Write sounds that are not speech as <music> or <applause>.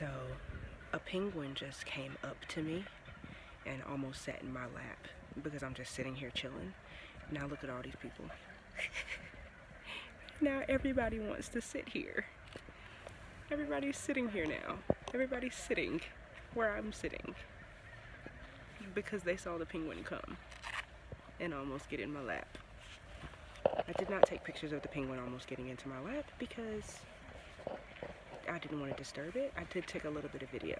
So a penguin just came up to me and almost sat in my lap because I'm just sitting here chilling. Now look at all these people. <laughs> now everybody wants to sit here. Everybody's sitting here now. Everybody's sitting where I'm sitting because they saw the penguin come and almost get in my lap. I did not take pictures of the penguin almost getting into my lap because I didn't want to disturb it. I did take a little bit of video.